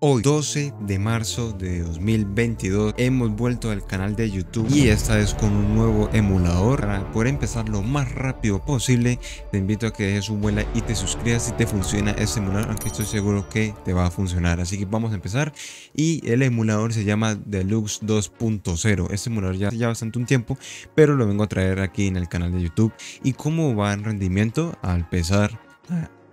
Hoy, 12 de marzo de 2022, hemos vuelto al canal de YouTube y esta vez con un nuevo emulador. Para poder empezar lo más rápido posible, te invito a que dejes un buen y te suscribas si te funciona este emulador, aunque estoy seguro que te va a funcionar. Así que vamos a empezar y el emulador se llama Deluxe 2.0. Este emulador ya lleva bastante un tiempo, pero lo vengo a traer aquí en el canal de YouTube. ¿Y cómo va en rendimiento? Al pesar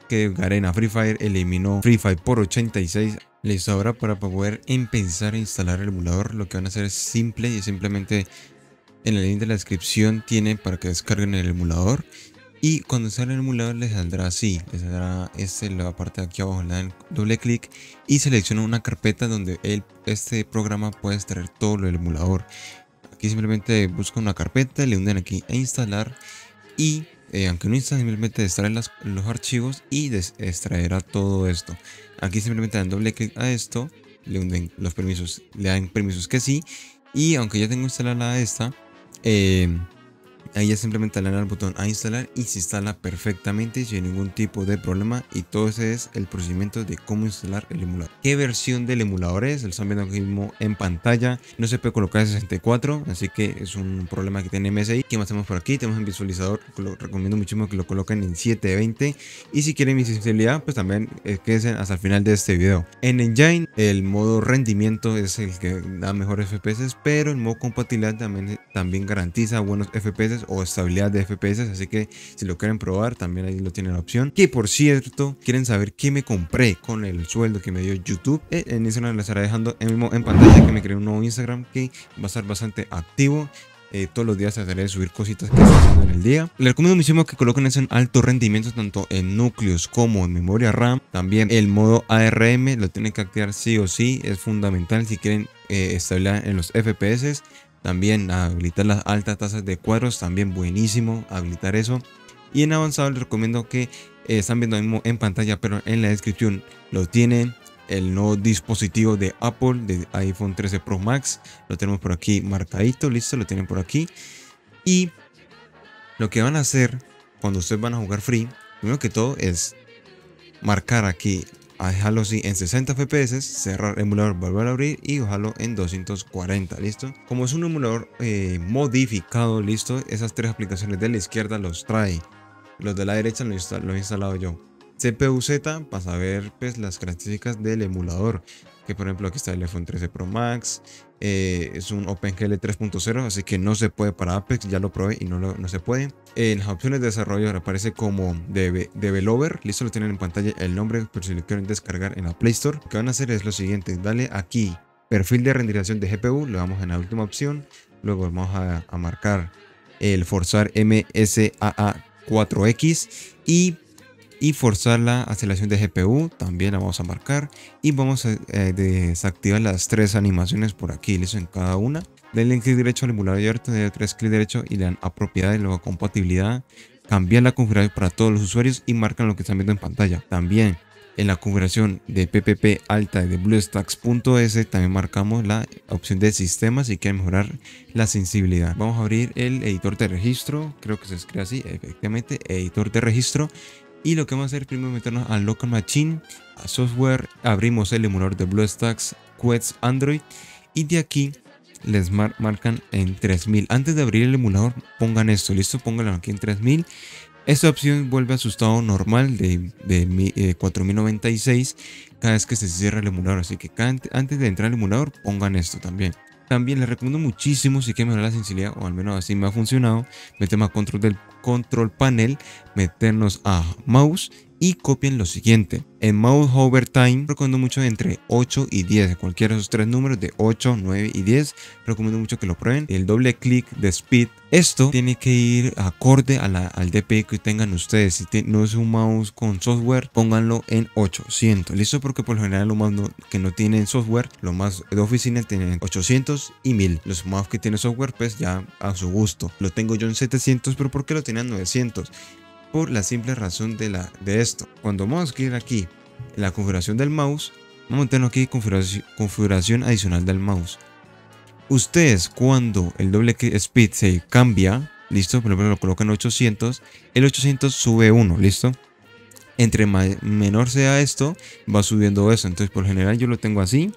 que Garena Free Fire eliminó Free Fire por 86 Listo, ahora para poder empezar a instalar el emulador. Lo que van a hacer es simple y simplemente en el link de la descripción tiene para que descarguen el emulador. Y cuando sale el emulador les saldrá así, les saldrá este, la parte de aquí abajo, doble clic y selecciona una carpeta donde el, este programa puede extraer todo lo del emulador. Aquí simplemente busca una carpeta, le hunden aquí a instalar y eh, aunque no instale simplemente extraer los archivos y extraerá todo esto. Aquí simplemente dan doble clic a esto, le hunden los permisos, le dan permisos que sí. Y aunque ya tengo instalada esta, eh, Ahí ya simplemente le dan al botón a instalar y se instala perfectamente sin ningún tipo de problema y todo ese es el procedimiento de cómo instalar el emulador. ¿Qué versión del emulador es? Lo están viendo aquí mismo en pantalla. No se puede colocar el 64, así que es un problema que tiene MSI. ¿Qué más tenemos por aquí? Tenemos un visualizador, lo recomiendo muchísimo que lo coloquen en 720 y si quieren mi sensibilidad pues también eh, quédense hasta el final de este video. En Engine el modo rendimiento es el que da mejores FPS, pero el modo compatibilidad también, también garantiza buenos FPS o estabilidad de FPS, así que si lo quieren probar también ahí lo tienen la opción. Que por cierto, quieren saber qué me compré con el sueldo que me dio YouTube, eh, en Instagram les estaré dejando en, en pantalla que me creé un nuevo Instagram que va a estar bastante activo eh, todos los días trataré de subir cositas que estoy haciendo en el día. Les recomiendo muchísimo que coloquen eso en alto rendimiento tanto en núcleos como en memoria RAM. También el modo ARM lo tienen que activar sí o sí, es fundamental si quieren eh, estabilidad en los FPS. También habilitar las altas tasas de cuadros, también buenísimo habilitar eso. Y en avanzado les recomiendo que eh, están viendo mismo en pantalla, pero en la descripción lo tienen el nuevo dispositivo de Apple de iPhone 13 Pro Max. Lo tenemos por aquí marcadito, listo, lo tienen por aquí. Y lo que van a hacer cuando ustedes van a jugar free, primero que todo es marcar aquí dejarlo así en 60 fps, cerrar emulador, volver a abrir y dejarlo en 240, ¿listo? Como es un emulador eh, modificado, ¿listo? Esas tres aplicaciones de la izquierda los trae. Los de la derecha los, he instalado yo. CPU-Z para saber pues, las características del emulador. Que por ejemplo aquí está el iPhone 13 Pro Max. Eh, es un OpenGL 3.0, así que no se puede para Apex. Ya lo probé y no, no se puede. En las opciones de desarrollo aparece como Developer. Listo, lo tienen en pantalla el nombre, pero si lo quieren descargar en la Play Store, lo que van a hacer es lo siguiente. Dale aquí, perfil de renderización de GPU. Le damos en la última opción. Luego vamos a, a marcar el forzar MSAA4X y y forzar la aceleración de GPU también la vamos a marcar y vamos a eh, desactivar las tres animaciones por aquí listo en cada una. Denle clic derecho al emulador abierto de tres clic derecho y le dan a propiedades luego compatibilidad. Cambiar la configuración para todos los usuarios y marcan lo que están viendo en pantalla. También en la configuración de PPP alta de BlueStacks.es también marcamos la opción de sistemas si quieren mejorar la sensibilidad. Vamos a abrir el editor de registro, creo que se escribe así, efectivamente, editor de registro y lo que vamos a hacer es primero meternos a Local Machine, a Software, abrimos el emulador de BlueStacks, Quest Android y de aquí les marcan en 3000. Antes de abrir el emulador pongan esto, listo, pónganlo aquí en 3000. Esta opción vuelve a su estado normal de, de 4096 eh, cada vez que se cierra el emulador. Así que antes de entrar al emulador pongan esto también. También les recomiendo muchísimo si quieren mejorar la sensibilidad, o al menos así me ha funcionado, metemos a control del control panel, meternos a mouse y copien lo siguiente. En Mouse Hover Time recomiendo mucho entre 8 y 10, cualquiera de esos tres números de 8, 9 y 10, recomiendo mucho que lo prueben. El doble clic de Speed, esto tiene que ir acorde a la, al DPI que tengan ustedes. Si no es un mouse con software, pónganlo en 800. ¿Listo? Porque por lo general los mouse que no tienen software, los más de oficina tienen 800 y 1000. Los mouse que tienen software, pues ya a su gusto. Lo tengo yo en 700, pero ¿por qué lo tienen 900? Por la simple razón de, la, de esto. Cuando vamos a ir aquí en la configuración del mouse, vamos a tener aquí configuración, configuración adicional del mouse. Ustedes cuando el doble speed se cambia, listo, por ejemplo lo colocan en 800, el 800 sube 1, listo. entre menor sea esto, va subiendo eso. Entonces por general yo lo tengo así,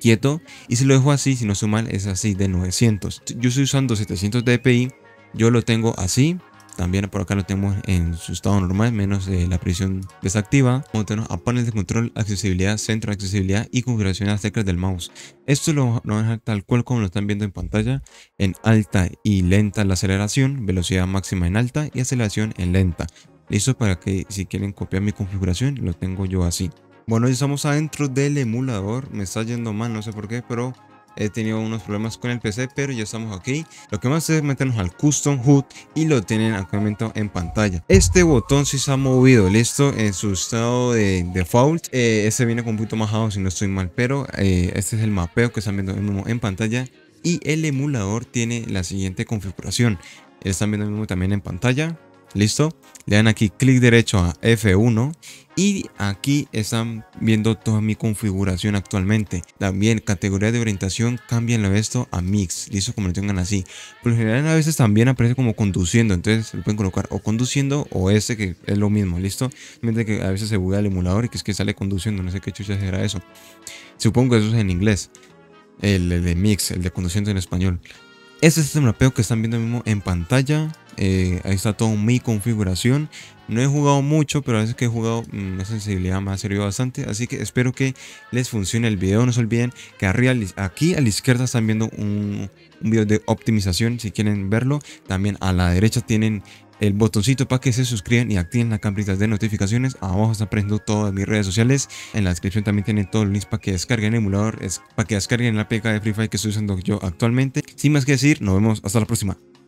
quieto. Y si lo dejo así, si no estoy mal, es así de 900. Yo estoy usando 700 dpi, yo lo tengo así. También por acá lo tenemos en su estado normal, menos de la presión desactiva. Vamos a panel de control, accesibilidad, centro de accesibilidad y configuración de las teclas del mouse. Esto lo, lo a dejar tal cual como lo están viendo en pantalla. En alta y lenta la aceleración, velocidad máxima en alta y aceleración en lenta. Listo para que si quieren copiar mi configuración, lo tengo yo así. Bueno, ya estamos adentro del emulador. Me está yendo mal, no sé por qué, pero he tenido unos problemas con el PC, pero ya estamos aquí. Lo que más es meternos al Custom HUD y lo tienen actualmente en pantalla. Este botón sí se ha movido, listo, en su estado de default. Eh, este viene con un poquito más si no estoy mal, pero eh, este es el mapeo que están viendo en pantalla. Y el emulador tiene la siguiente configuración. Están viendo también en pantalla. ¿Listo? Le dan aquí clic derecho a F1 y aquí están viendo toda mi configuración actualmente. También categoría de orientación, cambienlo esto a mix, listo como lo tengan así. Por lo general a veces también aparece como conduciendo, entonces lo pueden colocar o conduciendo o este que es lo mismo, listo. Simplemente que a veces se buguea el emulador y que es que sale conduciendo, no sé qué chucha será eso. Supongo que eso es en inglés. El, de mix, el de conduciendo en español. Este es el mapeo que están viendo mismo en pantalla. Eh, ahí está toda mi configuración. No he jugado mucho, pero a veces que he jugado, mm, la sensibilidad me ha servido bastante. Así que espero que les funcione el video. No se olviden que arriba, aquí a la izquierda están viendo un, video de optimización si quieren verlo. También a la derecha tienen el botoncito para que se suscriban y activen la campanita de notificaciones. Abajo está apareciendo todas mis redes sociales. En la descripción también tienen todos los links para que descarguen el emulador, para que descarguen la APK de Free Fire que estoy usando yo actualmente. Sin más que decir, nos vemos hasta la próxima.